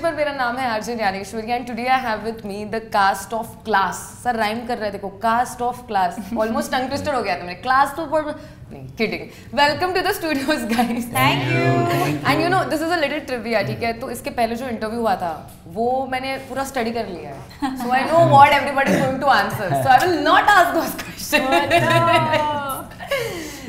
पर मेरा नाम है RJ Gyaneshwari and today I have with me the cast of class sir rhyme कर रहे देखो cast of class almost tongue twister हो गया था मेरे। क्लास तो पर नहीं kidding welcome to the studios guys thank you and you know this is a little trivia ठीक है? तो इसके पहले जो इंटरव्यू हुआ था वो मैंने पूरा स्टडी कर लिया है। So I know what everybody is going to answer so I will not ask those question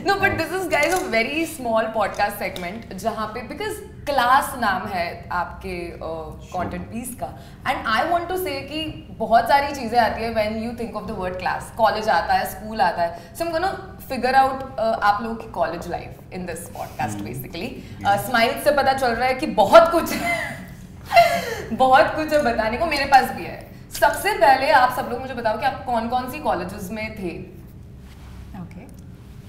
no but this is guys a very small podcast segment जहाँ पे बिकॉज़ क्लास नाम है आपके कंटेंट uh, पीस का। And I want to say कि बहुत सारी चीज़ें आती है when you think of the word class college आता है स्कूल आता है। सो हम गोना फिगर आउट आप लोगों की college life in this podcast basically smile से पता चल रहा है कि बहुत कुछ बहुत कुछ है बताने को मेरे पास भी है। सबसे पहले आप सब लोग मुझे बताओ कि आप कौन कौन सी कॉलेजेस में थे?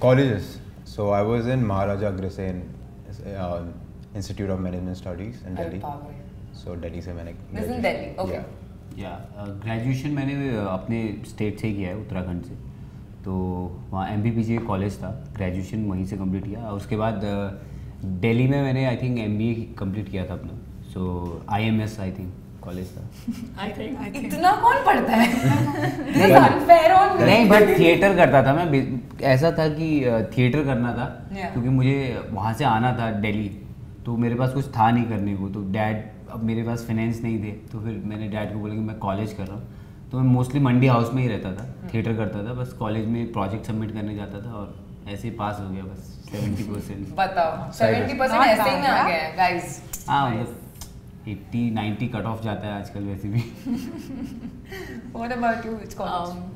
Colleges. So I was in Maharaja Agrisen uh, Institute of Management Studies in Delhi. So Delhi से मैंने This is graduation- Delhi, okay. Yeah. या ग्रेजुएशन मैंने uh, अपने स्टेट से किया है उत्तराखंड से तो वहाँ एम बी कॉलेज था ग्रेजुएशन वहीं से कंप्लीट किया और उसके बाद uh, दिल्ली में मैंने I think M B complete किया था अपना so I M S I think college था। आई थिंक इतना कौन पढ़ता है. नहीं बट थिएटर करता था मैं। ऐसा था कि थिएटर करना था Yeah. क्योंकि मुझे वहाँ से आना था दिल्ली। तो मेरे पास कुछ था नहीं करने को। तो डैड अब मेरे पास फाइनेंस नहीं थे। तो फिर मैंने डैड को बोला कि मैं कॉलेज कर रहा हूँ। तो मैं मोस्टली मंडी हाउस में ही रहता था। थिएटर करता था। बस कॉलेज में प्रोजेक्ट सबमिट करने जाता था और ऐसे ही पास हो गया बस। सेवेंटी परसेंट बताओ। 70 परसेंट ऐसे ही में आ हैं गाइस हाँ मतलब एट्टी नाइन्टी कट ऑफ़ जाता है आजकल वैसे भी what about you which college Um,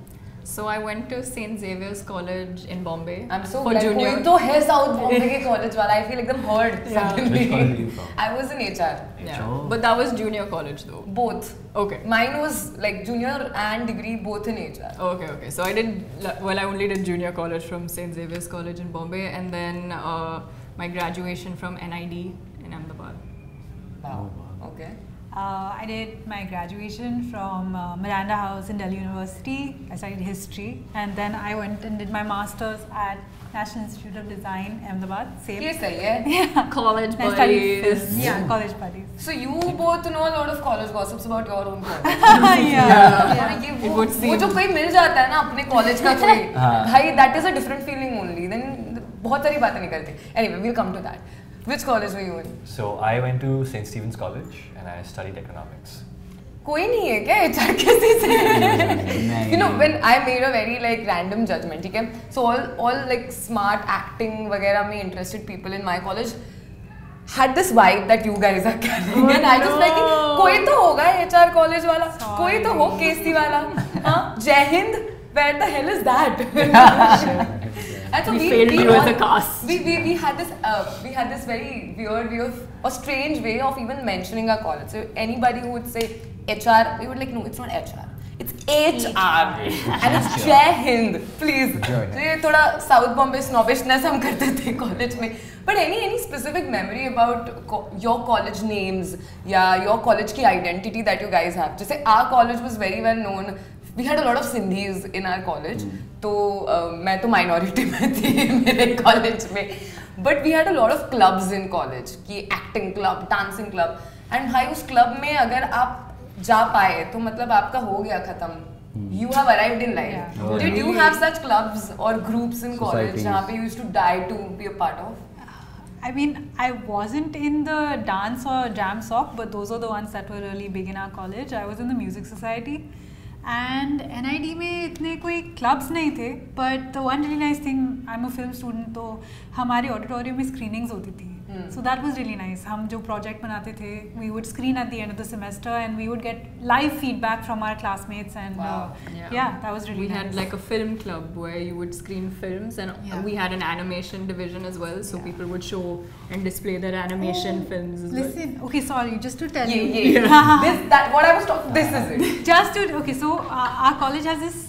so I went to St. Xavier's College in Bombay I am so for glad junior. तो है साउथ बॉम्बे के कॉलेज वाला आई फील एकदम heard Yeah. Suddenly Which college are you from? I was in HR Yeah, Oh. but that was junior college though. both Okay. mine was like junior and degree both in HR Okay, okay. So I did well. I only did junior college from St. Xavier's College in Bombay, and then uh, my graduation from NID in Ahmedabad. wow wow. okay Uh, I did my graduation from uh, Miranda House in Delhi University. I studied history, and then I went and did my masters at National Institute of Design, Ahmedabad. Same. ये सही है Yeah. College I studied buddies. film. Yeah, college buddies. so you both know a lot of college gossips about your own college yeah. हाँ, ये It वो, would वो seem- जो कोई मिल जाता है ना अपने कॉलेज का कोई हाँ। भाई that is a different feeling only then बहुत सारी बातें निकलती anyway will come to that Which college were you in So I went to St. Stephen's College and I studied economics. कोई नहीं है क्या एचआर किसी से? You know. When I made a very like random judgement ठीक है? So all all like smart acting वगैरह में interested people in my college had this vibe that you guys are carrying. And I just like कोई तो होगा HR college वाला? कोई तो हो केसी वाला? हाँ? Jai Hind? Where the hell is that? and so We failed you as all- a cast. we, we, we had this uh, we had this very weird way of or strange way of even mentioning our college. So anybody who would say HR, we would like no, it's not HR. It's HR and it's Jai Hind, please. Jai Hind. तो ये थोड़ा south Bombay स्नॉबिशनेस हम करते थे college में but any any specific memory about your college names या your college की identity that you guys have जैसे our college was very well known we had a lot of Sindhis in our college तो मैं तो minority में थी मेरे college में. But we had a lot of clubs in college की acting club dancing club and भाई उस क्लब में अगर आप जा पाए तो मतलब आपका हो गया खत्म. You have arrived in life Yeah. Did you have such clubs और ग्रुप्स इन कॉलेज Societies. जहाँ पे you used to die to be a part of I mean, I wasn't in the dance or jam sock, but those are the ones that were really big in our college. I was in the music society. And N I D में इतने कोई clubs नहीं थे but one realise thing I am a film student तो हमारे auditorium में screenings होती थी। Hmm. so that was really nice हम जो project बनाते थे we would screen at the end of the semester and we would get live feedback from our classmates and Wow. uh, yeah. that was really we nice had like a film club where you would screen films, and Yeah. we had an animation division as well. So Yeah. people would show and display their animation Oh, films as well. listen okay sorry just to tell ये you ये this that what I was talking this is it just to okay so uh, our college has this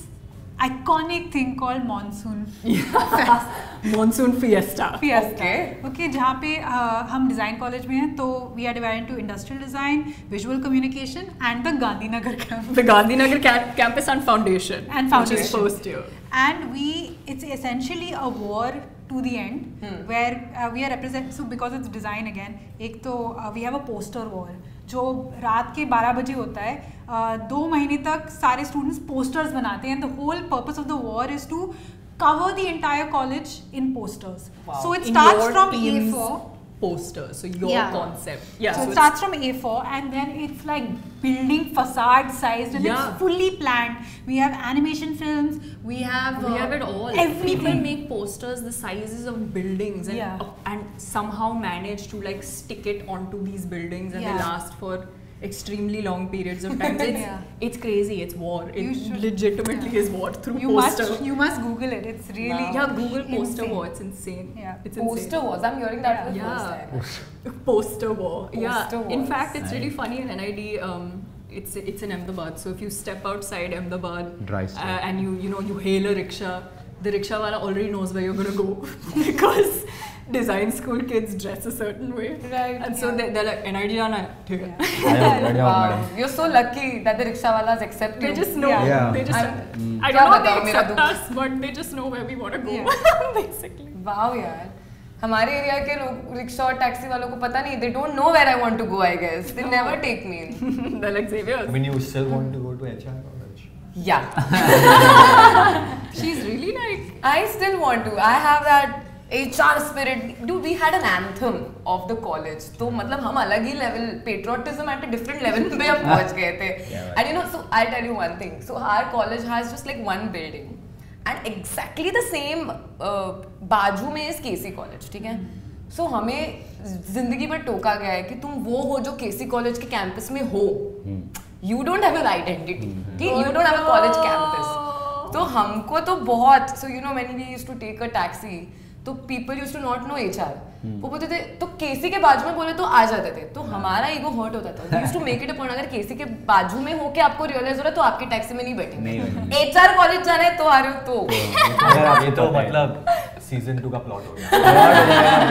iconic thing called monsoon Monsoon fiesta. fiesta Okay. okay जहाँ पे uh, हम design college में हैं तो we are divided into industrial design visual communication and the Gandhinagar campus The Gandhinagar ca- campus and foundation. And Which is foundation. first year. and we it's essentially a war to the end Hmm. where uh, we are represent so because it's design again एक तो uh, we have a poster war जो रात के 12 बजे होता है दो महीने तक सारे स्टूडेंट्स पोस्टर्स बनाते हैं the whole purpose of the war is to cover the college in posters so it start from A four poster. So your Yeah. concept. Yeah. so, it starts from A4 and then it's like building facade sized and Yeah. it's fully planned. We have animation films, we have we uh, have it all. People make posters the sizes of buildings and Yeah. uh, and somehow manage to like stick it onto these buildings and they last for extremely long periods of time. It's, Yeah. it's crazy. It's war. It legitimately yeah. is war through you poster. must you must Google it. It's really yeah, Google poster insane. war. It's insane. Yeah. It's Poster wars. I'm hearing that for the first time. poster war. yeah. Poster In fact, it's really funny in NID. Um, it's it's in Ahmedabad. So if you step outside Ahmedabad Dry uh, and you you know you hail a rickshaw, the rickshaw wala already knows where you're gonna go because design school kids dress a certain way. Right, And so yeah. they, they're like NID जाना है ठीक है. आयो, बढ़िया हो, Wow. Madam You're so lucky that the rickshaw walas accept They you. just know. Yeah. Yeah. They just. I'm- I क्या don't know बताऊं, they मेरा accept दुख। us, but they just know where we want to go. Yeah. basically. Wow यार हमारे area के लोग rickshaw और taxi वालों को पता नहीं they don't know where I want to go I guess they never take me they're like Xavier. I mean, you still want to go to HR college? या She's really like. I still want to. I have that HR spirit do we had an anthem of the college तो मतलब हम अलग ही level patriotism at a different level पे हम पहुँच गए थे. And you know so I tell you one thing so our college has just like one building and exactly the same बाजू में इज़ केसी कॉलेज ठीक है? सो so, हमें ज़िंदगी भर टोका गया है कि तुम वो हो जो केसी कॉलेज के कैंपस में हो. You don't have an identity ठीक? You don't have a college campus तो हमको तो बहुत so you know many we use to take a taxi तो people use to not know H R वो बोलते थे तो केसी के बाजू में बोले तो आ जाते थे। तो हमारा ईगो हर्ट होता था। Use to make it a point अगर केसी के बाजू में हो के आपको रियलाइज़ हो रहा है तो आपके टैक्सी में नहीं बैठेंगे। बैठेंगे। एच आर कॉलेज जाना है तो आ रहे हो तो। अगर ये ये तो तो मतलब सीज़न टू का प्लॉट हो गया।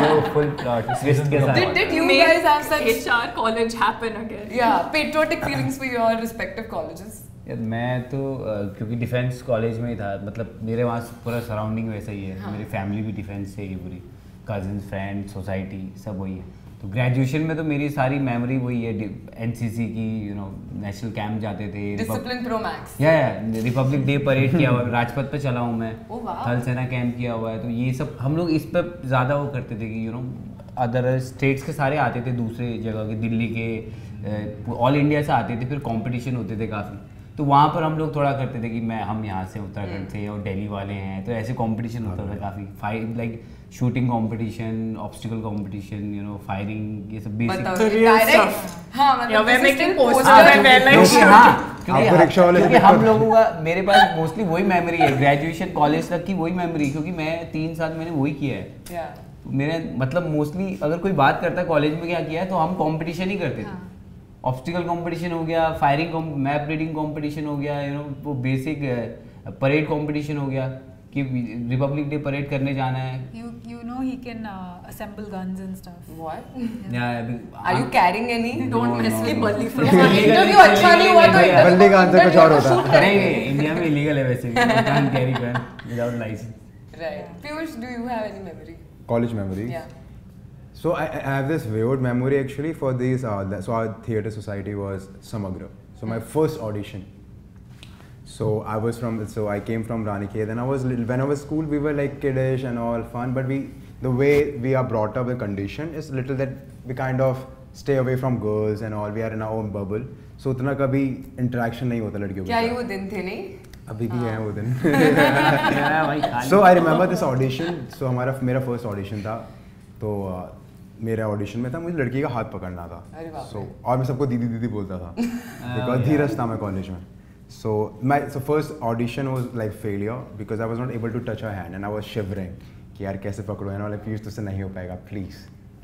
वो फुल ट्विस्ट के साथ। Did, did you Make guys have such HR college happen again? yeah patriotic feelings for your respective colleges? यार मैं तो क्योंकि डिफेंस कॉलेज में ही था मतलब मेरे वहाँ पूरा सराउंडिंग वैसा ही है। हाँ। मेरी फैमिली भी डिफेंस से ही पूरी। कजिन फ्रेंड सोसाइटी सब वही है। तो ग्रेजुएशन में तो मेरी सारी मेमोरी वही है एनसीसी की यू नो नेशनल कैंप जाते थे Discipline Pro Max. या या रिपब्लिक डे परेड किया हुआ है राजपथ पे चला हूँ मैं। थल सेना कैंप किया हुआ है तो ये सब हम लोग इस पर ज़्यादा वो करते थे कि यू नो अदर स्टेट्स के सारे आते थे दूसरे जगह के दिल्ली के ऑल इंडिया से आते थे फिर कॉम्पिटिशन होते थे काफ़ी। तो वहाँ पर हम लोग थोड़ा करते थे कि मैं हम यहाँ से उत्तराखंड से और दिल्ली वाले हैं। तो ऐसे कंपटीशन होता था काफ़ी। Fight like shooting competition obstacle competition you know firing ये सब बेसिक. हाँ मतलब हाँ क्योंकि हम लोगों का मेरे पास मोस्टली वही मेमोरी है। ग्रेजुएशन कॉलेज तक की वही मेमोरी क्योंकि मैं तीन साल मैंने वही किया है. मेरे मतलब मोस्टली अगर कोई बात करता है कॉलेज में क्या किया है तो हम कंपटीशन ही करते थे। ऑप्टिकल कंपटीशन हो गया फायरिंग मैप रीडिंग कंपटीशन हो गया यू नो वो बेसिक परेड कंपटीशन हो गया कि रिपब्लिक डे परेड करने जाना है। You you know he can assemble guns and stuff what या are you carrying any don't miss की बल्ली फ्रॉम इंटरव्यू अच्छा नहीं हुआ तो बल्ली का आंसर कुछ और होता नहीं इंडिया में इलीगल है वैसे can carry gun without licence right Piyush do you have any memory college memories या So I, I have this weird memory actually for these. Uh, so our theatre society was Samagra. So my first audition. So I was from. So I came from Ranikhet, and I was little, when I was school. We were like kiddish and all fun, but we the way we are brought up, the condition is little that we kind of stay away from girls and all. We are in our own bubble. So उतना कभी interaction नहीं होता लड़कियों के क्या ये। वो दिन थे नहीं? अभी भी है वो दिन so I remember this audition so हमारा मेरा फ़र्स्ट ऑडिशन था तो uh, मेरे ऑडिशन में था मुझे लड़की का हाथ पकड़ना था सो रे। और मैं सबको दीदी दीदी बोलता था बिकॉज़. धीरज था मैं कॉलेज में so my so first audition was like failure because I was not able to touch her hand and I was shivering कि यार कैसे पकड़ो एंड लाइक प्लीज़ तुझसे नहीं हो पाएगा please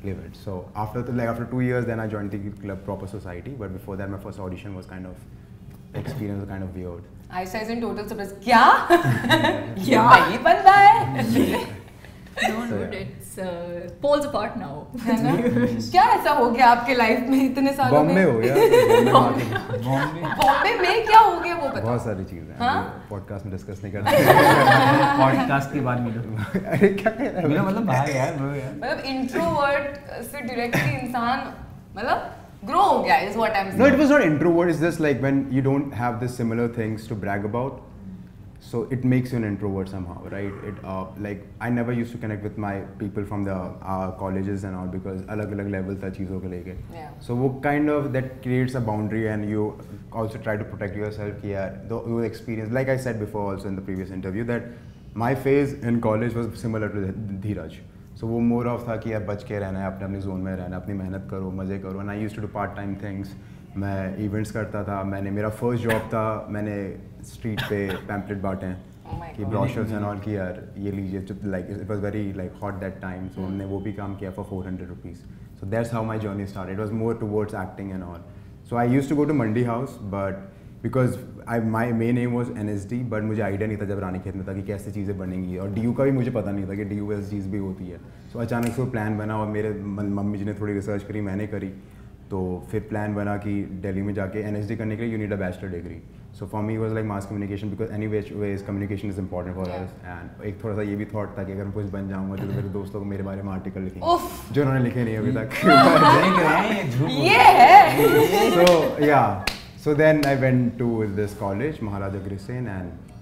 leave it so after like after two years then I join the club proper society but before that my first audition was kind of experience kind of weird is in total surprise. क्या? Yeah. वही बंदा है? No, So, it's uh, apart now. क्या ऐसा हो गया आपके life में इतने सालों में? बॉम्बे हो गया बॉम्बे में बॉम्बे में क्या हो गया वो बताओ। बहुत सारी चीज़ें हाँ? पॉडकास्ट में डिस्कस नहीं करते पॉडकास्ट के बाद मिलो अरे क्या कह रहा मिलो मतलब बाहर यार ब्रो यार मतलब इंट्रोवर्ट से डायरेक्टली इंसान मतलब ग्रो हो गया is what I am No, it was not introvert. It's just like when you don't have the similar things to brag about. So it makes you an introvert somehow, right? It uh, like I never used to connect with my people from the uh, colleges and all because अलग अलग level था चीज़ों को लेके. Yeah. So वो kind of that creates a boundary and you also try to protect yourself यार the your experience like I said before also in the previous interview that my phase in college was similar to Dheeraj. So वो more of था कि यार बच के रहना है अपने अपनी जोन में रहना है अपनी मेहनत करो मज़े करो and I used to do part time things. मैं इवेंट्स करता था मैंने मेरा फ़र्स्ट जॉब था मैंने स्ट्रीट पे पैम्पलेट बांटे हैं Oh कि ब्रॉशर्स एंड ऑल की यार ये लीजिए like it was very like hot that time so हमने वो भी काम किया for four hundred rupees so that's how my journey start it was more towards acting and all so I use to go to Mandi House but because I my main aim was N S D but मुझे idea नहीं था जब रानी खेत में था कि कैसे चीज़ें बनेंगी। और डी यू का भी मुझे पता नहीं था कि डी यू एस चीज़ भी होती है। सो so, अचानक से वो प्लान बना और मेरे मम्मी जी ने थोड़ी रिसर्च करी मैंने करी। तो फिर प्लान बना कि दिल्ली में जाके एनएसडी करने के लिए you need a bachelor degree so for me was like mass communication because anyway ways communication is important for us and एक थोड़ा सा ये भी थॉट था कि अगर मैं कुछ बन जाऊँगा तो मेरे दोस्तों को मेरे बारे में आर्टिकल लिखेंगे। उफ। जो उन्होंने लिखे नहीं अभी तक। है ये है। so then i went to this college maharaja Grissein and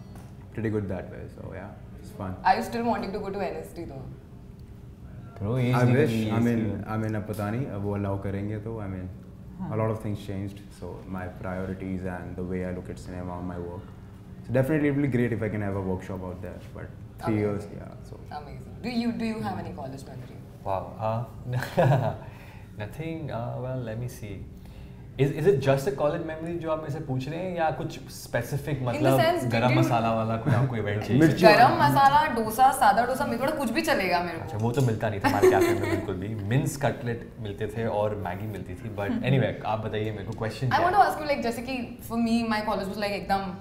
pretty good that way. So yeah it's fun. Are you still wanting to go to NST though? Bro, age i नहीं wish करनी है i mean इसलिए। i mean अब पता नहीं अब वो allow करेंगे तो i mean a lot of things changed so my priorities and the way i look at cinema and my work so definitely it will be great if i can have a workshop out there but three Amazing. years yeah so Amazing. Do you do you have any college memory? Wow. Uh, nothing. Uh, well, let me see. Is, is it just a college memory जो आप मेरे से पूछ रहे हैं या कुछ specific मतलब गरम मसाला वाला कोई आपको इवेंट चाहिए? मिर्ची- गरम मसाला डोसा सादा डोसा मेरे को कुछ भी चलेगा मेरे को। अच्छा वो तो मिलता नहीं था हमारे कैफ़े में बिल्कुल भी। मिन्स कटलेट मिलते थे और मैगी मिलती थी बट एनीवे आप बताइए मेरे को question I want to ask you like जैसे कि for me my college was like एकदम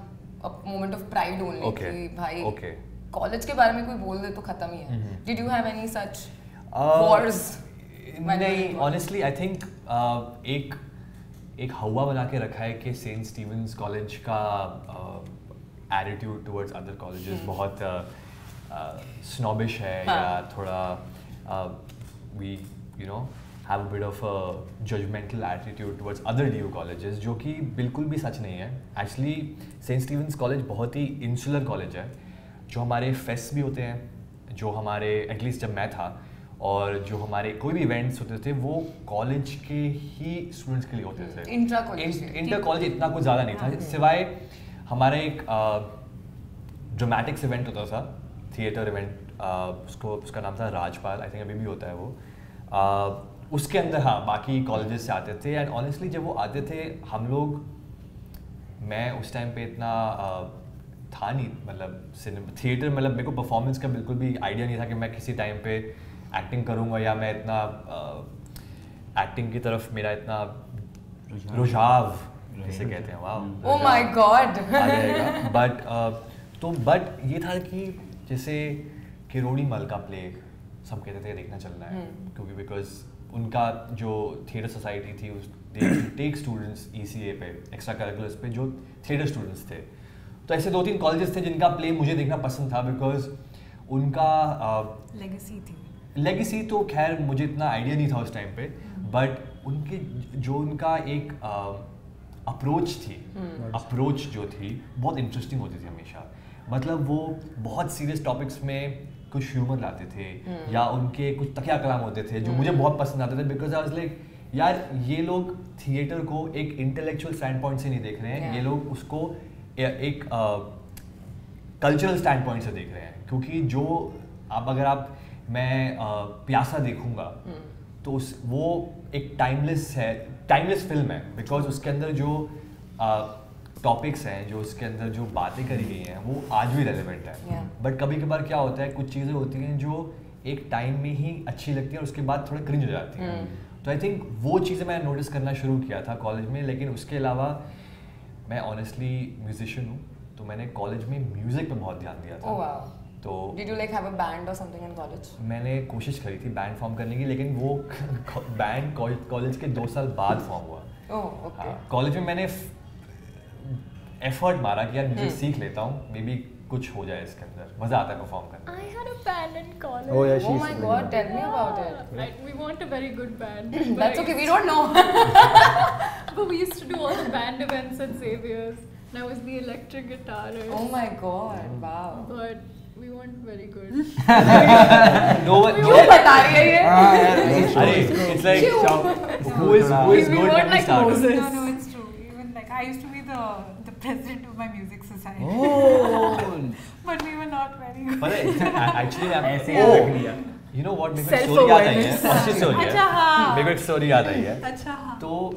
a moment of pride only कि भाई Okay. कॉलेज के बारे में कोई बोल दे तो खत्म ही है. Did you have any such wars? नहीं ऑनेस्टली आई थिंक एक एक हवा बना के रखा है कि सेंट स्टीवंस कॉलेज का एटीट्यूड टुवर्ड्स अदर कॉलेजेस बहुत स्नॉबिश है हाँ. या थोड़ा we you know have bit of judgemental attitude towards other D U colleges जो कि बिल्कुल भी सच नहीं है एक्चुअली सेंट स्टीवंस कॉलेज बहुत ही इंसुलर कॉलेज है जो हमारे फेस्ट भी होते हैं जो हमारे एटलीस्ट जब मैं था और जो हमारे कोई भी इवेंट्स होते थे वो कॉलेज के ही स्टूडेंट्स के लिए होते थे। Intra-college इन- के। इंटर कॉलेज इतना कुछ ज़्यादा नहीं था। सिवाय हमारा एक ड्रामेटिक्स इवेंट होता था थिएटर इवेंट उसको उसका नाम था राजपाल आई थिंक अभी भी होता है वो। उसके अंदर हाँ बाकी कॉलेजेस से आते थे एंड ऑनेस्टली जब वो आते थे हम लोग मैं उस टाइम पे इतना था नहीं मतलब थिएटर मतलब मेरे को परफॉर्मेंस का बिल्कुल भी आइडिया नहीं था कि मैं किसी टाइम पे एक्टिंग करूँगा या मैं इतना एक्टिंग की तरफ़ मेरा इतना रुझाव जिसे कहते हैं वाह ओ माय गॉड बट तो बट ये था कि जैसे किरोड़ी मल का प्ले सब कहते थे देखना चलना है। क्योंकि बिकॉज़ उनका जो थिएटर सोसाइटी थी उस टेक स्टूडेंट्स ई E पे एक्स्ट्रा करिकुलर्स पे जो थिएटर स्टूडेंट्स थे। तो ऐसे दो तीन कॉलेजेस थे जिनका प्ले मुझे देखना पसंद था बिकॉज़ उनका uh, लेगेसी थी। लेगेसी तो खैर मुझे इतना आइडिया नहीं था उस टाइम पे बट उनके जो उनका एक अप्रोच थी अप्रोच जो थी बहुत इंटरेस्टिंग होती थी हमेशा। मतलब वो बहुत सीरियस टॉपिक्स में कुछ ह्यूमर लाते थे या उनके कुछ तकिया कलाम होते थे जो मुझे बहुत पसंद आते थे बिकॉज़ आई वाज लाइक यार ये लोग थिएटर को एक इंटेलेक्चुअल स्टैंड पॉइंट से नहीं देख रहे हैं Yeah. ये लोग उसको एक कल्चरल स्टैंड पॉइंट से देख रहे हैं। क्योंकि जो आप अगर आप मैं प्यासा देखूँगा। तो उस वो एक टाइमलेस है टाइमलेस फ़िल्म है बिकॉज़ उसके अंदर जो टॉपिक्स हैं जो उसके अंदर जो बातें करी गई हैं वो आज भी रेलिवेंट है। Yeah. बट कभी कभार क्या होता है कुछ चीज़ें होती हैं जो एक टाइम में ही अच्छी लगती हैं और उसके बाद थोड़ा क्रिंज हो जाती हैं। तो आई थिंक वो चीज़ें मैंने नोटिस करना शुरू किया था कॉलेज में लेकिन उसके अलावा मैं ऑनेस्टली म्यूजिशियन हूँ तो मैंने कॉलेज में म्यूज़िक पे बहुत ध्यान दिया था। Oh wow. तो did you like have a band और समथिंग इन कॉलेज मैंने कोशिश करी थी बैंड फॉर्म करने की लेकिन वो बैंड कॉलेज के दो साल बाद फॉर्म हुआ। हाँ, कॉलेज में मैंने एफर्ट मारा कि यार म्यूज़िक सीख लेता हूँ मे बी कुछ हो जाए इसके अंदर। मज़ा आता है परफॉर्म करने I had a band in college oh my God tell me about it we want a very good band that's okay we don't know but we used to do all the band events at Xavier's and I the electric guitarist oh my God wow but तो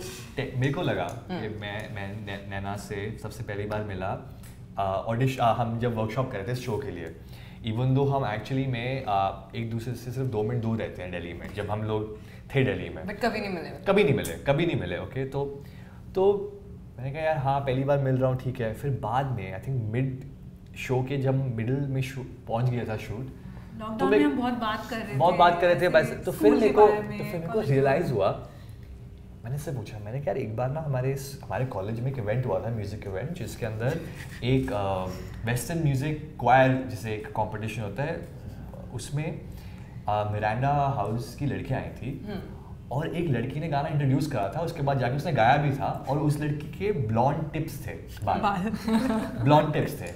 मेरे को लगा मैं नैना से सबसे पहली बार मिला। ऑडिश हम जब वर्कशॉप कर रहे थे शो के लिए इवन दो हम एक्चुअली में आ, एक दूसरे से सिर्फ़ दो मिनट दूर रहते हैं दिल्ली में जब हम लोग थे दिल्ली में। But कभी नहीं मिले. कभी नहीं मिले कभी नहीं मिले ओके तो तो मैंने कहा यार हाँ पहली बार मिल रहा हूँ ठीक है। फिर बाद में आई थिंक मिड शो के जब मिडिल में पहुँच गया था शूट लॉकडाउन मैं- में हम बहुत बात कर रहे थे बहुत बात कर रहे थे बस तो फिर मेरे को तो फिर मेरे को रियलाइज़ हुआ मैंने इससे पूछा मैंने कहा एक बार ना हमारे इस- हमारे कॉलेज में एक इवेंट हुआ था म्यूज़िक इवेंट जिसके अंदर एक वेस्टर्न म्यूज़िक क्वायर जिसे एक कंपटीशन होता है उसमें मिरांडा हाउस की लड़कियाँ आई थी और एक लड़की ने गाना इंट्रोड्यूस करा था उसके बाद जाके उसने गाया भी था और उस लड़की के ब्लॉन्ड टिप्स थे बाल। ब्लॉन्ड टिप्स थे।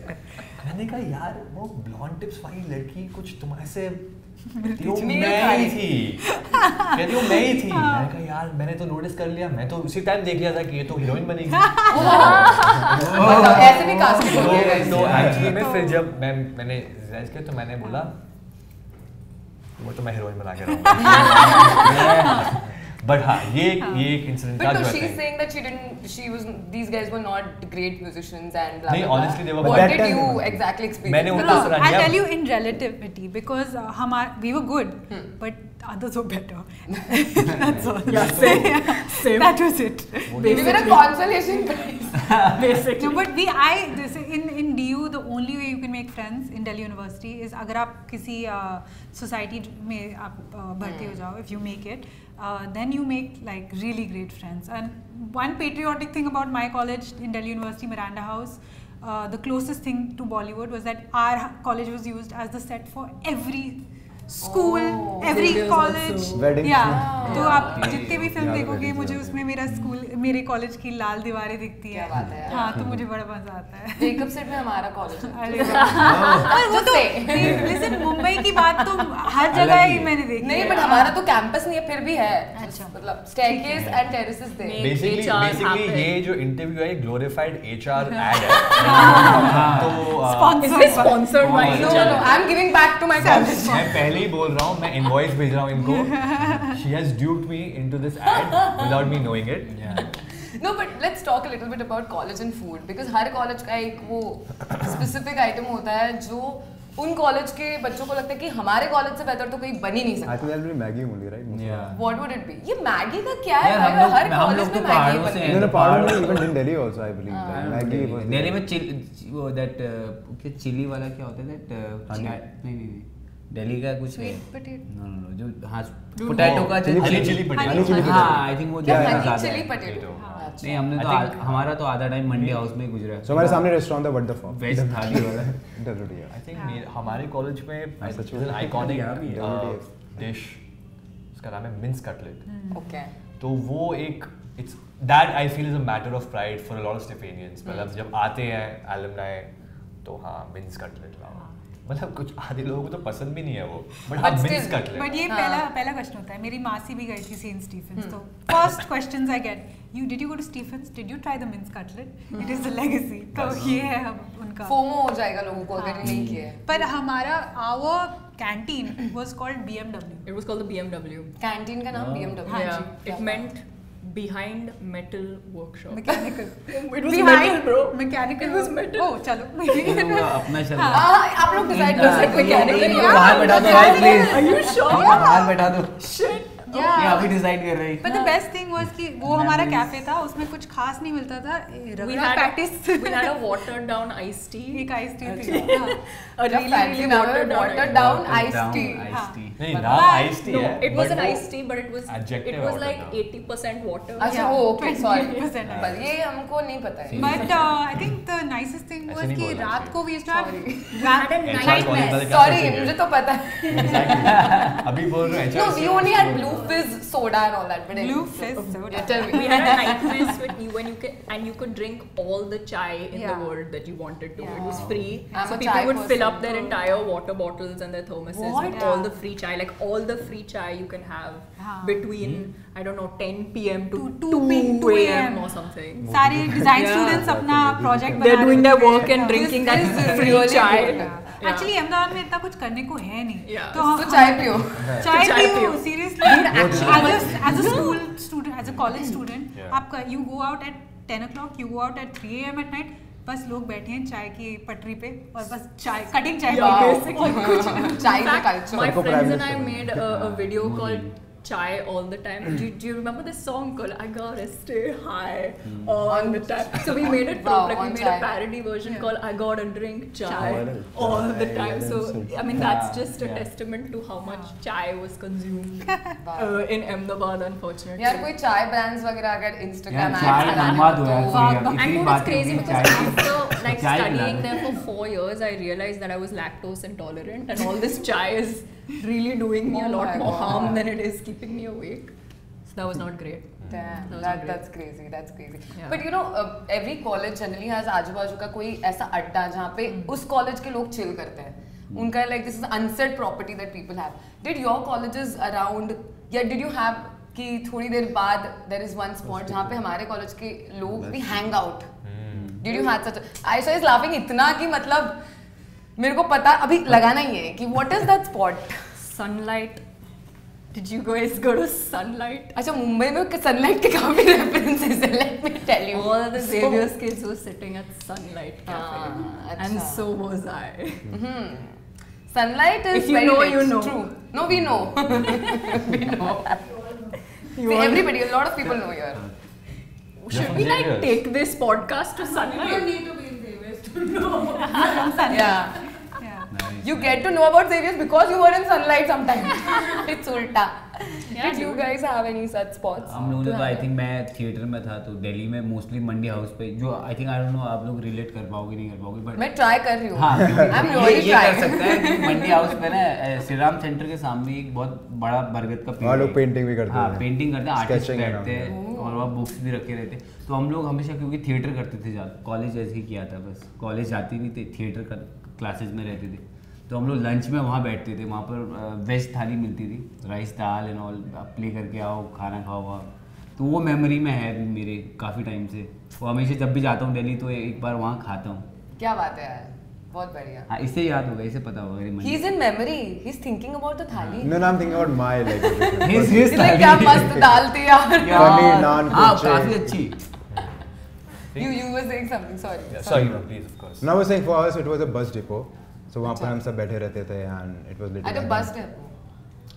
मैंने कहा यार वो ब्लॉन्ड टिप्स वाली लड़की कुछ तुम्हारे से वो मैं ही थी। कहती वो मैं ही थी। मैंने कहा यार मैंने तो नोटिस कर लिया मैं तो उसी टाइम देख लिया था कि ये तो हीरोइन बनेगी। मतलब ऐसे भी है तो तो एक्चुअली में फिर जब मैं मैंने रियलाइज़ किया तो मैंने बोला वो तो मैं हीरोइन बना के रहूँगा। बट हाँ ये एक ये एक इंसिडेंट था But जो saying that she didn't. She was. These guys were not great musicians and blah नहीं, blah. blah. honestly, they were What good. did you exactly experience? मैंने उनका No, सराहना I'll किया। tell you in relativity because uh, हमार we were good, but others were better. That's all. Yeah, same. Same. That was it. We were a consolation prize. Basically. No, but we I this in in can make friends in Delhi University is अगर आप किसी society में आप uh, भर्ती हो जाओ if you make it uh, then you make like really great friends and one patriotic thing about my college in Delhi University Miranda House uh, the closest thing to Bollywood was that our college was used as the set for every school every college या तो आप जितने भी film देखोगे मुझे उसमें मेरा school मेरे कॉलेज की लाल दीवारें दिखती है। हाँ तो मुझे बड़ा मज़ा आता है। मेकअप सेट में हमारा कॉलेज वो तो लिसन मुंबई की बात तो हर जगह ही मैंने देखी नहीं बट हमारा तो कैंपस नहीं है फिर भी है। अच्छा। मतलब सही बोल रहा हूँ मैं इनवॉइस भेज रहा हूँ इनको। She has duet me into this ad without me knowing it no but let's talk a little bit about college and food because her college का एक वो स्पेसिफिक आइटम होता है जो उन कॉलेज के बच्चों को लगता है कि हमारे कॉलेज से बेहतर तो कोई बन ही नहीं सकता। आई थिंक मैगी होंगी right what would it be ये मैगी का क्या है हर कॉलेज तो में मैगी बनती है पहाड़ों में even in Delhi also I believe Maggi Delhi में चिल्ली वो दैट चिल्ली uh, वाला क्या होता है दैट हनी uh, नहीं नहीं। दिल्ली का कुछ है नो नो नो जो हाँ पोटैटो का potato. Honey chili हाँ आई थिंक वो क्या ज़्यादा ज़्यादा chili है। Potato. अच्छा। नहीं हमने तो हमारा तो आधा टाइम मंडी हाउस में ही गुजरा है So हमारे सामने रेस्टोरेंट था What the fuck? Veg thali वाला yeah. आई थिंक हमारे कॉलेज में हाँ, सच में। आइकॉनिक है। डिश उसका नाम है मिन्स कटलेट Okay. तो वो एक it's that I feel is a matter of pride for a lot of Stephanians मतलब जब आते हैं एलुमनाई तो हाँ मिन्स कटलेट लाओ मतलब कुछ आधे लोगों को तो पसंद भी नहीं है वो। बट हाँ But mince still- cutlet but ये हाँ। पहला पहला क्वेश्चन होता है मेरी मासी भी गई थी सेंट स्टीफेंस तो first questions I get you did you go to Stephen's did you try the mince cutlet it is the legacy तो ये है हम उनका। FOMO हो जाएगा लोगों को अगर हाँ। नहीं किए पर हमारा our canteen was called BMW It was called the BMW. Canteen का नाम BMW हाँ yeah. Behind metal workshop. mechanical It was behind, metal, bro. mechanical It was metal. oh chalo apna रहा हाँ, आप लोग डिसाइड कर सकते हैं mechanical बाहर बैठा दो भाई प्लीज़ Are you sure? बाहर बैठा दो Shit. Yeah. ये अभी डिसाइड कर रहे हैं But the best thing was कि वो हमारा कैफ़े था उसमें कुछ खास नहीं मिलता था ए, We ragda had, patties we had a watered down iced tea. एक आइस टी थी हाँ। A really, fancy really now, watered down. watered iced down tea. iced Down tea. iced हाँ. tea. नहीं But नाम why? आइस टी No, है it was but an वो iced tea, but it was adjective it है was like watered eighty percent water. अच्छा Yeah. वो okay sorry 20% है। पर ये हमको नहीं पता है But uh, I think the nicest thing ऐसे was नहीं कि बोलना रात। को क्या सॉरी? मुझे तो पता है. अभी बोल रहे हैं fizz soda and all that. But blue anyway. fizz soda. Yeah, tell me. we had a night mess with you when you can and you could drink all the chai in Yeah. the world that you wanted to. It was Yeah. free, I'm so a people chai would fill person, up their so- entire water bottles and their thermoses What? with all Yeah. the free chai, like all the free chai you can have हाँ. between I don't know 10 p.m. to To 2, 2 2 a.m. a.m. or something. सारे design Yeah. students अपना project They're बना doing रहे their थे। work and हाँ. drinking This that is free really chai. good. Yeah. Actually Ahmedabad में इतना कुछ करने को है नहीं Yeah. तो तो चाय पियो चाय चाय पियो पियो। seriously as a as a school student as a college student Yeah. आप you go out at 10 o'clock you go out at 3 a.m. at night बस लोग बैठे हैं चाय की पटरी पे और बस चाय कटिंग चाय Yeah. और कुछ चाय का कल्चर culture. my सबको friends private and I school. made a, a video Moody. called Chai all the time. Do, do you remember this song called I Gotta Stay High Hmm. all the time? So we made it Wow, wow, like we on made chai. a parody version Yeah. called I Gotta Drink Chai, Chai. all the Chai, time. So yeah. I mean that's Yeah, just a yeah. testament to how much chai was consumed Wow. uh, in Ahmedabad, unfortunately. यार कोई चाय brands वगैरह अगर यार Instagram चाय बनवा दो यार वाह, कोई अब And इतनी you know what's बातें crazy होगी because चाय की। after like चाय पिला studying दो। there for four years, I realized that I was lactose intolerant, and all this chai is really doing me a Oh lot my more God. harm than it is keeping me awake. So that was not great. Damn, That that, that's crazy. That's crazy. Yeah. But you know, uh, every college generally has आजू बाजू का कोई ऐसा अड्डा जहाँ पे उस college के लोग चिल करते हैं उनका like this is unsaid property that people have did your colleges around या डिड यू हैव कि थोड़ी देर बाद देर इज़ वन स्पॉट जहाँ पे हमारे कॉलेज के लोग भी hang out did you have such Ayesha is laughing इतना कि मतलब मेरे को पता अभी लगाना ही है कि what is that spot Sunlight. Did you guys go to Sunlight? अच्छा मुंबई में सनलाइट के काफ़ी रेफरेंसेस है let me tell you All the Xavier's kids were sitting at Sunlight Cafe, Ah, and अच्छा. so was I. Mm-hmm. Sunlight is If you know, you know. True. No, we know. we know. you See, everybody, a lot of people know here. Should we like take this podcast to Sunlight? Yeah. Yeah. You get to know about Xavier's because you were in sunlight sometime. it's ulta. Yeah, Did you guys have any such spots? हम लोगों ने तो I have? Think मैं theatre में था तो दिल्ली में mostly Mandi house पे जो I think I don't know आप लोग रिलेट कर पाओगे नहीं कर पाओगे बट मैं ट्राई कर रही हूँ हाँ I'm ये, really ये कर. सकता है क्योंकि मंडी हाउस पे ना श्री राम सेंटर के सामने एक बहुत बड़ा बरगद का पेड़ वहाँ लोग है। painting भी करते हाँ हैं। पेंटिंग करते हैं आर्टिस्ट बैठते हैं और वहाँ बुक्स भी रखे रहते हैं तो हम लोग हमेशा क्योंकि थिएटर करते थे कॉलेज ऐसे ही किया था बस कॉलेज जाते नहीं थे थिएटर कर क्लासेस में रहते थे तो हम लोग लंच में वहाँ बैठते थे वहाँ पर वेज थाली मिलती थी rice dal and all play करके आओ खाना खाओ वहाँ। तो वो मेमोरी में है मेरे काफ़ी टाइम से। वो हमेशा जब भी जाता हूँ दिल्ली तो एक बार वहाँ खाता हूँ। क्या बात है बहुत बढ़िया। हाँ, इसे याद होगा इसे पता होगा सो वहाँ पर हम सब बैठे रहते थे and it was little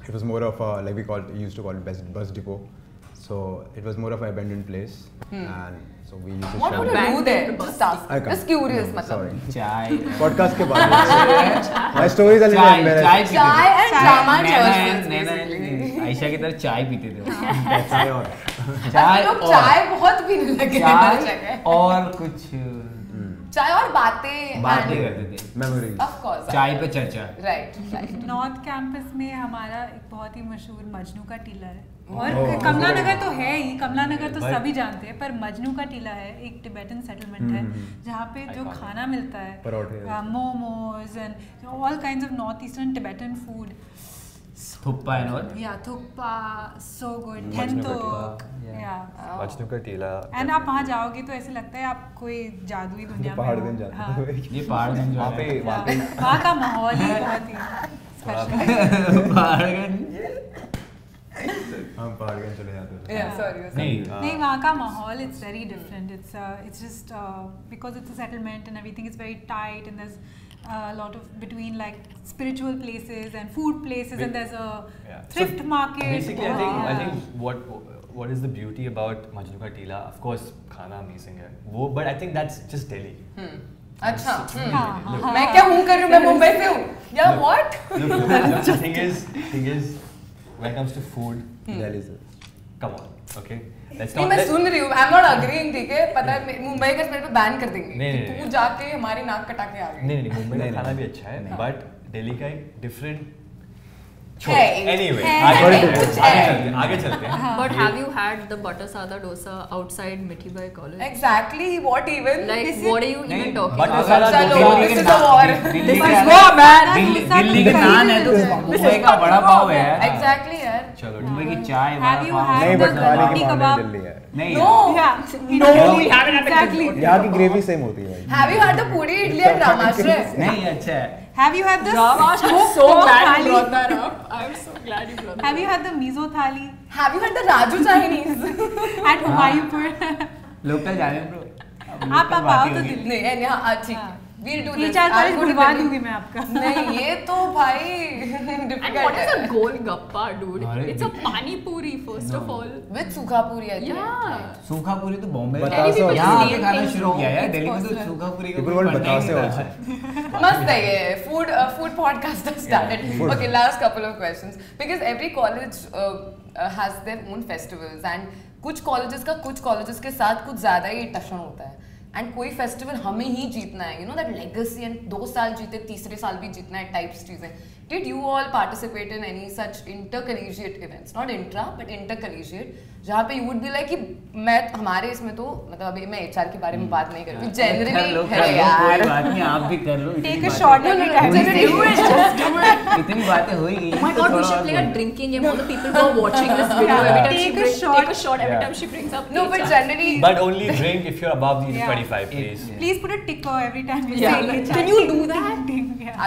it was more of like we call use to call BEST bus depot so it was more of abandoned place and और कुछ चाय और बातें बातें करते थे। Memories. ऑफ़ कोर्स चाय पे चर्चा। राइट राइट नॉर्थ कैंपस में हमारा एक बहुत ही मशहूर मजनू का टीला है। और Oh, कमला. नगर तो है ही कमला नगर तो सभी जानते हैं पर मजनू का टीला है एक टिबेटन सेटलमेंट है हम्म, जहाँ पे जो खाना मिलता है momos and all kinds of north eastern Tibetan food thukpa and all या thukpa so good Majnu ka thenthuk Tila, या मजनू का आप वहाँ जाओगे तो ऐसे लगता है आप कोई जादुई दुनिया में पहाड़ दिन जाते हाँ। ये पहाड़ गंज वहाँ पे वहाँ पे हाँ, वहाँ का माहौल ही बहुत ही special पहाड़गंज हम पहाड़गंज चले जाते या सॉरी नहीं। नहीं वहाँ का माहौल it's very different it's it's just because it's a settlement and everything is very tight and there's a lot of between like spiritual places and food places, and Ba- there's a Yeah. thrift So, market. Basically, I think I Yeah. think what what is the beauty about Majnu ka Tila? Of course, खाना amazing है. वो but I think that's just Delhi. अच्छा हम्म। हाँ, हाँ, हाँ. मैं क्या हूँ कर रही हूँ मैं मुंबई से हूँ या what Look, look, the thing is, thing is, when it comes to food, Delhi से. come on, okay? Let's नहीं not. मैं सुन रही हूँ आई एम नॉट अग्रीइंग ठीक है पता है मुंबई का मेरे पे बैन कर देंगे नहीं, कि नहीं, तू जाके हमारी नाक कटा के आ गई नहीं नहीं मुंबई का खाना भी अच्छा है बट दिल्ली का एक डिफरेंट है। एनीवे है, आगे है, चलते कुछ हैं आगे है। चलते हैं आगे चलते हैं But have you had the butter sada dosa outside Mithibai College? Exactly what even Like, what are you even talking butter sada dosa- this is a war. This is war, man. Delhi Dosa Delhi का dosa नान है तो मुंबई का बड़ा पाव है यार चलो मुंबई की चाय Have you had नहीं बट खाने की मामले kebab? दिल्ली है नहीं नो Yeah. No. यहाँ की ग्रेवी सेम होती है have you had the puri idli eight Ramashray नहीं अच्छा है Have you had the Ramash, I'm so glad you brought that up. I'm so glad you brought that Have you had the miso thali have you had the Raju Chinese at Humayunpur? Local जाने bro आप आप आओ तो दिल्ली नहीं यहाँ ठीक है do ये दिस चार कॉलेज बुलवा दूँगी मैं आपका नहीं ये तो भाई And what is a है golgappa, dude? It's a pani puri, first of all. With सूखा पूरी है Yeah. सूखा पूरी तो बॉम्बे में सो। यहाँ पे खाना शुरू किया है दिल्ली में तो सूखा पूरी का People बताओ से था। मस्त है ये food food podcast has started food. okay last couple of questions because every college uh, uh, has their own festivals and कुछ colleges का कुछ colleges के साथ कुछ ज़्यादा ही टशन होता है एंड कोई फेस्टिवल हमें ही जीतना है you know that legacy and दो साल जीते, तीसरे साल भी जीतना है टाइप्स चीज़ें। Did you all participate in any such intercollegiate events not intra but intercollegiate जहाँ पे यू वुड बी लाइक कि मैं हमारे इसमें तो मतलब अभी मैं एचआर के बारे में बात नहीं कर रही कर लो जनरली कर है लो यार कोई बात नहीं आप भी कर लो Take इतनी a shot बातें- every time. Just do it, just do it. इतनी बातें Oh god, we should play a drinking game. All the people who are watching this video, Yeah. every time she Take a brings, shot. take a shot every Yeah. time she brings up No, but generally, but only drink if you're above the age of Yeah. 25 please Please put a ticker every time you say can you do that?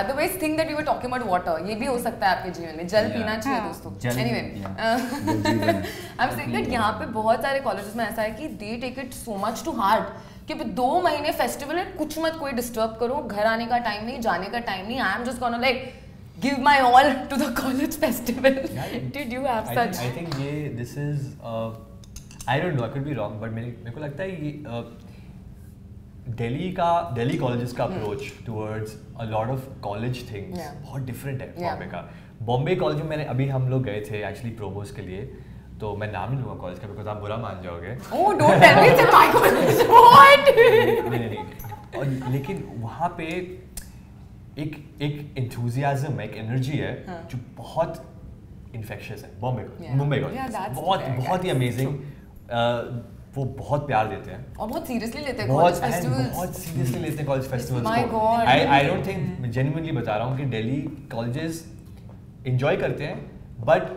Otherwise think that we were talking about water. ये भी हो सकता है आपके जीवन में। जल पीना चाहिए हाँ। दोस्तों। Anyway I am saying that यहाँ पे बहुत सारे कॉलेजेस में ऐसा है कि they take it so much to heart कि दो महीने फेस्टिवल है कुछ मत कोई डिस्टर्ब करो घर आने का टाइम नहीं जाने का टाइम नहीं। I am just gonna like give my all to the college festival did you have such I think ये this is I don't know I could be wrong but मेरे को लगता है ये दिल्ली का दिल्ली कॉलेजेस का approach towards a lot of college things बहुत different है बॉम्बे का। बॉम्बे कॉलेज में मैंने अभी हम लोग गए थे एक्चुअली प्रोमोस के लिए तो मैं नाम नहीं लूँगा कॉलेज का बिकॉज़ आप बुरा मान जाओगे। Don't tell me it's in my college. What? नहीं नहीं और लेकिन वहाँ पे एक एक है एक एनर्जी है हाँ. जो बहुत इन्फेक्शियस है बॉम्बे. का मुंबई का बहुत बहुत ही अमेजिंग वो बहुत प्यार देते हैं। और बहुत सीरियसली लेते हैं बहुत कॉलेज फेस्टिवल्स बहुत सीरियसली लेते हैं कॉलेज फेस्टिवल्स My को। I I don't think genuinely बता रहा हूँ कि दिल्ली कॉलेजेस इंजॉय करते हैं बट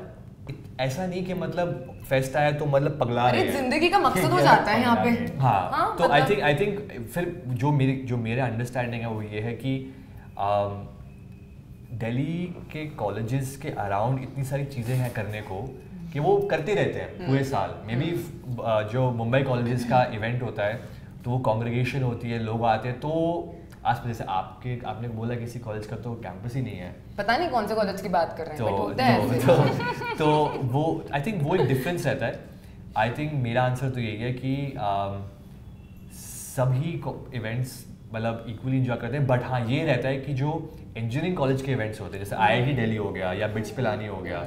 ऐसा नहीं कि मतलब फेस्ट आया तो मतलब पगला अरे रहे ज़िंदगी का मकसद हो जाता है यहाँ पे। हाँ। हाँ, तो आई थिंक आई थिंक फिर जो मेरी जो मेरे अंडरस्टैंडिंग है वो ये है कि दिल्ली के कॉलेजेस के अराउंड इतनी सारी चीज़ें हैं करने को कि वो करते रहते हैं पूरे साल। मे बी जो मुंबई कॉलेजेस का इवेंट होता है तो वो कॉन्ग्रीगेशन होती है लोग आते हैं तो पास जैसे आपके आपने बोला किसी कॉलेज का तो कैंपस ही नहीं है। पता नहीं कौन से कॉलेज की बात कर रहे हैं तो बट होता है तो, तो, तो वो आई थिंक वो एक डिफरेंस रहता है। आई थिंक मेरा आंसर तो यही है कि सभी इवेंट्स मतलब इक्वली इंजॉय करते हैं बट हाँ ये रहता है कि जो इंजीनियरिंग कॉलेज के इवेंट्स होते हैं जैसे आई आई दिल्ली हो गया या बिट्स पिलानी हो गया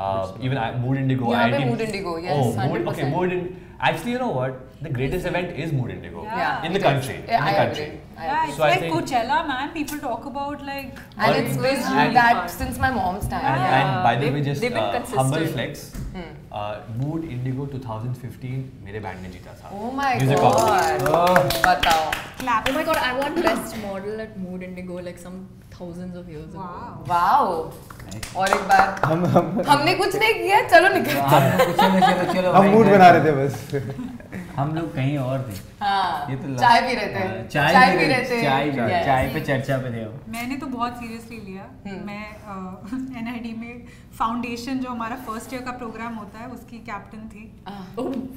इवन मूड इंडिगो यहाँ पे Mood Indigo, yes, okay 100%. Mood actually you know what the greatest event is Mood Indigo Yeah. In the it is. Country in Yeah, the I country agree. I Yeah, agree. it's So I like think- Coachella, man. People talk about like. And Or- it's been and- that since my mom's time. Yeah. Yeah. And by the They've- way, just they've been uh, consistent. humble flex. Hmm. Uh, Mood Indigo 2015 मेरे band ने जीता था. Oh my Music god. award. बताओ. Clap. Oh my god, I won best model at Mood Indigo like some thousands of years Wow. ago. Wow. और एक बार। हम हम हमने कुछ नहीं किया चलो निकल चलो हम मूड बना रहे थे बस। हम लोग कहीं और थे। हाँ ये तो चाय पी रहे थे। हाँ, चाय चाय पी रहे थे। चाय पी- चाय पे चर्चा पे थे हम। मैंने तो बहुत सीरियसली लिया। मैं एनआईडी में फाउंडेशन जो हमारा फ़र्स्ट ईयर का प्रोग्राम होता है उसकी कैप्टन थी।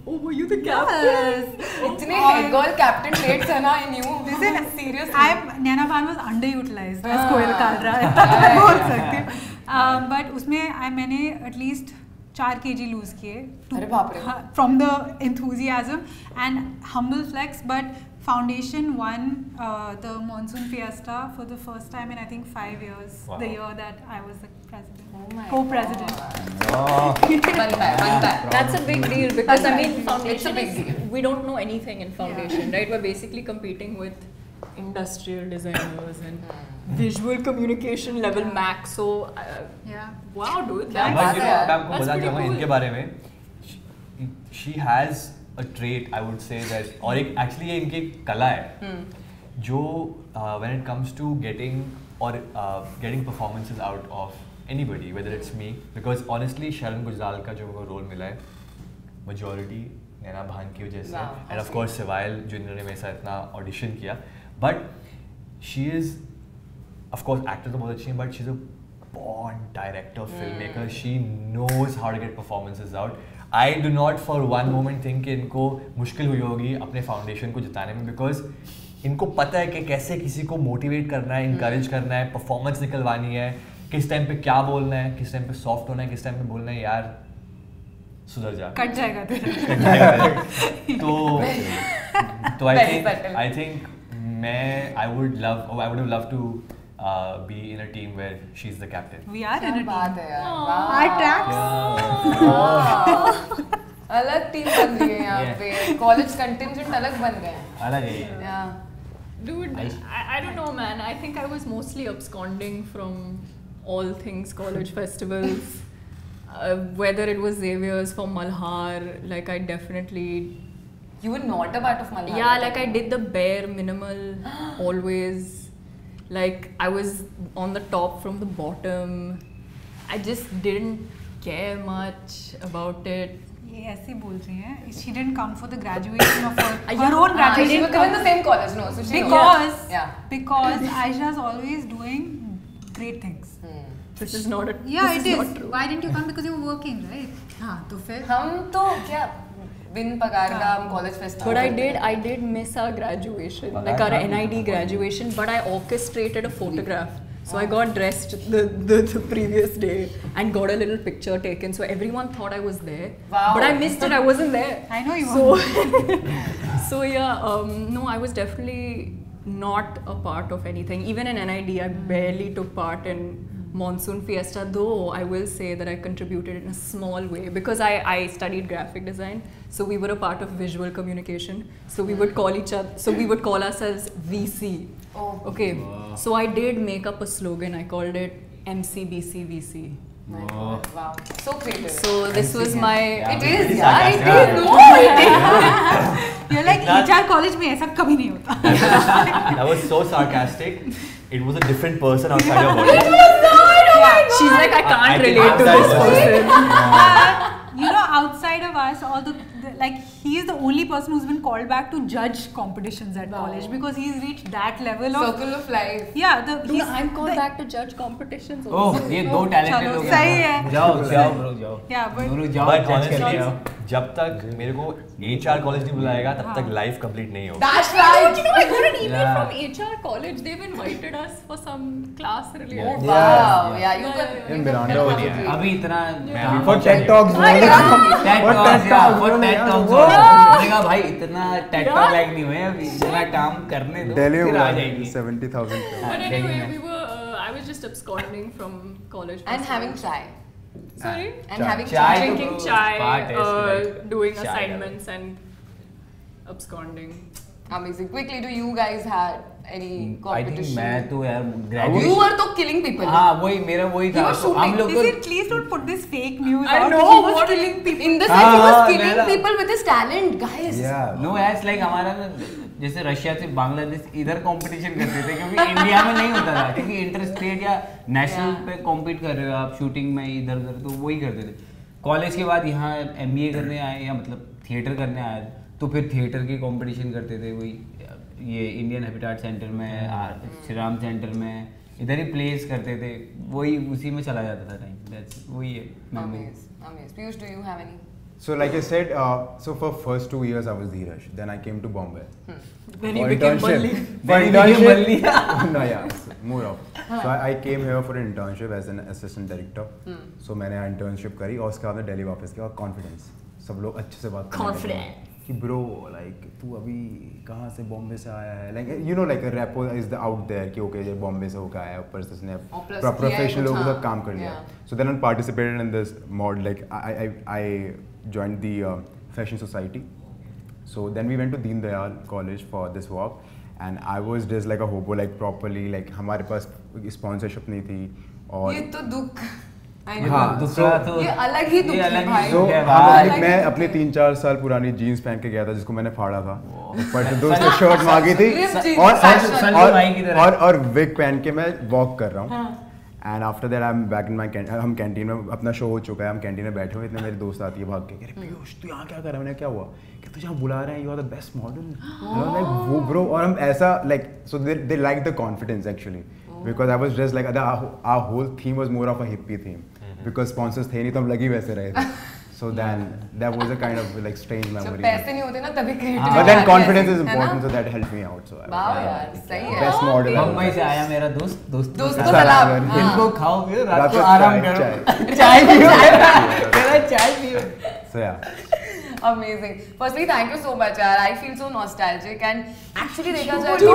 were you the captain? इतने हेड गर्ल कैप्टन ट्रेड्स है ना in you Listen, seriously I Naina Bhan was underutilized as कोयल कालरा इतना तो मैं बोल सकती हूँ। बट उसमें मैंने एटलीस्ट चार के जी लूज किए अरे बाप रे। From the enthusiasm and humble flex but foundation won uh, the monsoon fiesta for the first time in I think five years Wow. the year that I was the president Oh my co-president बनता है बनता है That's a big deal because I mean It's a foundation big is deal. we don't know anything in foundation, right? We're basically competing with industrial designers and visual communication level max. So uh, yeah. wow, dude, that's, But you know, यार। मैं आपको बताना चाहूँगा cool. इनके बारे में she has a trait I would say that और एक एक्चुअली ये इनकी कला है। जो when it comes to getting और getting performances out of anybody whether it's me because honestly Sharan Gujral का जो मेरे रोल मिला है मेजोरिटी नैना भान की वजह से। एंड ऑफ़ कोर्स सिवाइल जूनियर ने मेरे साथ इतना ऑडिशन किया but she is of actor तो बहुत अच्छी है but she's a born director filmmaker. She knows how to get performances out. I do not for one moment think कि इनको मुश्किल हुई होगी अपने फाउंडेशन को जिताने में बिकॉज़ इनको पता है कि कैसे किसी को मोटिवेट करना है इंकरेज करना है परफॉर्मेंस निकलवानी है किस टाइम पे क्या बोलना है किस टाइम पे सॉफ्ट होना है किस टाइम पे बोलना है यार सुधर जा। कट जाएगा तो तो आई थिंक आई थिंक मैं I would love I would love to be in a team where she is the captain we are in क्या a बात team है यार our वाह। tracks अलग टीम बन गई है यहाँ Yeah. पे कॉलेज कंटिजेंट अलग बन गए हैं अलग है ये। Yeah. Dude, I- I, I don't know, man. I think I was mostly absconding from all things college festivals. Uh, whether it was Xavier's for Malhar, like I definitely, You were not a part of Malhar. yeah, like I did the bare minimal always. Like I was on the top from the bottom. I just didn't care much about it. ये ऐसे ही बोल रही हैं she didn't come for the graduation of her, her Yeah, own I Ah, she graduation was in the same college, no? So she knows. because Yeah. because Aisha is always doing great things This is not a. yeah this it is. is Not true. why didn't you come because you were working right हाँ तो फिर हम तो क्या बिन पगार का हम college festival But I did, I did miss our graduation, like our NID graduation. But I orchestrated a photograph, so I got dressed the, the, the previous day and got a little picture taken. So everyone thought I was there, Wow. but I missed it. I wasn't there. I know you So, so yeah, um, no, I was definitely not a part of anything. Even in NID, I barely took part in Monsoon Fiesta, though I will say that I contributed in a small way because I, I studied graphic design. So we were a part of visual communication. So we would call each other, so we would call ourselves VC. Oh. Okay. So I did make up a slogan. I called it MCBCVC. Oh. Wow. So creative. So this was my. it is, yeah, it is. No, it is. you're like HR college में ऐसा कभी नहीं होता that was so sarcastic it was a different person outside your body She's like, I can't I think relate to outside this person. person. you know outside of us all the, the like he is the only person who's been called back to judge competitions at Wow. college because he's reached that level of Circle of life. yeah the Dude, he's I'm called the- back to judge competitions oh also. ये दो talented चलो, लोग सही हैं है। जाओ जाओ bro जाओ Yeah, but- दोनों जाओ but जज करके honestly आओ जब तक मेरे को एचआर कॉलेज नहीं बुलाएगा तब तक लाइफ कंप्लीट नहीं होगा। That's right you know I got an email from HR college they have invited us for some class related wow yeah you in Miranda वाली अभी इतना मैं for tech talks for tech talks for tech talks मेरा भाई इतना tech talk like नहीं हुए अभी इतना काम करने दो दिल्ली हो जाएगी। 70000 I was just absconding from college and having try Sorry. And Chai. having Chai chai. Drinking bro, chai, uh, doing chai, assignments, and absconding. Amazing. Quickly, do you guys had any I think competition? मैं तो यार You were तो killing people. हाँ वही मेरा वही You were तो हम लोग Is तो please don't put this fake news I out know, he was killing people In the sense, he was हाँ, killing people with his talent, guys. Yeah. No as like हमारा जैसे Russia से बांग्लादेश इधर competition करते थे क्योंकि India में नहीं होता था क्योंकि इंटर स्टेट या नेशनल Yeah. पे कॉम्पीट कर रहे हो आप शूटिंग में इधर उधर तो वही करते थे। कॉलेज के बाद यहाँ एमबीए करने आए या मतलब थिएटर करने आए तो फिर थिएटर की कंपटीशन करते थे वही ये इंडियन हैबिटाट सेंटर में श्री राम सेंटर में इधर ही प्लेस करते थे वही उसी में चला जाता था टाइम दैट्स वही है memory. Amaze, amaze. Piyush, do you have any? So like I said, uh, so for first two years I was Dheeraj. Then I came to Bombay. Then he For became internship. Balli. For Then he became internship. no, yeah, so more of. So I, I came here for an internship as an assistant director. So मैंने internship करी और उसके बाद मैं दिल्ली वापस गया और confidence. सब लोग अच्छे से बात करने लगे। Confident. कि ब्रो लाइक तू अभी कहाँ से बॉम्बे से आया है like you know like rapport is the out there कि ओके ये बॉम्बे से होकर आया है ऊपर से उसने और plus किया है प्रोफेशनल कुछ, लोगों के हाँ, साथ काम कर लिया yeah. So then I participated in this mod, like I, I, I joined the uh, fashion society. So then we went to Deen Dayal College for this walk and I was just like a hobo, like properly, like हमारे पास sponsorship नहीं थी और ये तो दुख I ये know. हाँ, दूसरा तो ये अलग ही दुख है अलग भाई। so दुख भाई। अपनी- मैं अपने तीन चार साल पुरानी जीन्स पहन के गया था जिसको मैंने फाड़ा था बट दोस्त शर्ट मांगी थी और भाई। और और विग पहन के मैं वॉक कर रहा हूँ and after that I am back in my हम कैंटीन में अपना शो हो चुका है। हम कैंटीन में बैठे हुए इतने मेरे दोस्त आती है भाग के अरे पीयूष तू यहाँ क्या कर रहा है? मैंने क्या हुआ। कि तुझे यहाँ बुला रहे हैं you are the best model like वो ब्रो और हम ऐसा like so they they like the confidence actually because I was just like our whole theme was more of a hippie theme because sponsors थे नहीं तो हम लगी वैसे रहे थे। So then that was a kind of like strange जब memory पैसे नहीं होते ना तभी हाँ। creativity But then confidence is important, so that helped me out. So was like, यार, सही है। Best model. मुंबई से आया मेरा दोस्त दोस्त दोस्त को सलाम। हाँ। इनको खाओ पियो रात को आराम चाय- करो चाय पियो मेरा चाय पियो So yeah. Amazing. Firstly, thank you so much, yaar. I feel so nostalgic and actually देखा जाए तो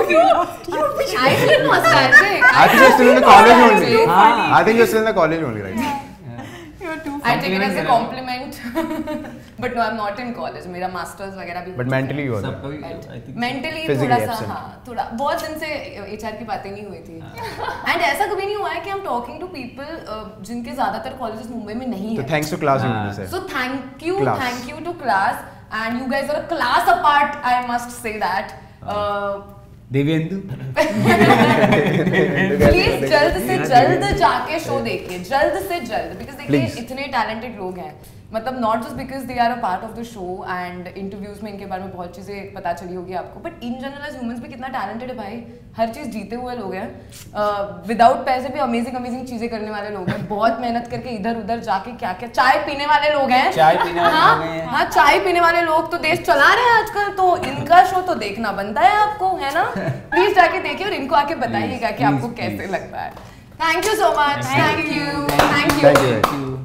I feel nostalgic. I think you're still in the college only. हाँ। I think you're still in the college only, right? Too I take it as a Compliment but no, I'm not in college. मेरा masters वगैरह भी But mentally you were सबका there. भी I think mentally Physically थोड़ा सा हाँ थोड़ा बहुत दिन से एचआर की बातें नहीं हुई थी एंड ऐसा कभी नहीं हुआ है कि हम टॉकिंग टू पीपल जिनके ज़्यादातर कॉलेजेस मुंबई में नहीं So thanks to class, you हाँ. say. So thank you, thank you to class, and you guys are a class apart. I must say that. Uh, Devendu? Please जल्द से जल्द जाके show देखिए जल्द से जल्द बिकॉज़ देखिए इतने टैलेंटेड लोग हैं। मतलब not just because they are a part of the show and interviews में इनके बारे में बहुत चीज़ें पता चली होगी आपको but in general as humans भी कितना टैलेंटेड है भाई। हर चीज़ जीते हुए लोग हैं। विदाउट पैसे भी अमेजिंग अमेजिंग चीज़ें करने वाले लोग हैं। बहुत मेहनत करके इधर उधर जाके क्या क्या चाय पीने वाले लोग हैं। चाय पीने वाले हाँ, लोग हैं। हाँ चाय पीने वाले लोग तो देश चला रहे हैं आजकल तो इनका शो तो देखना बनता है आपको है ना? प्लीज़ जाके देखिए और इनको आके बताइएगा कि आपको कैसे लगता है। Thank you so much thank. You thank. You.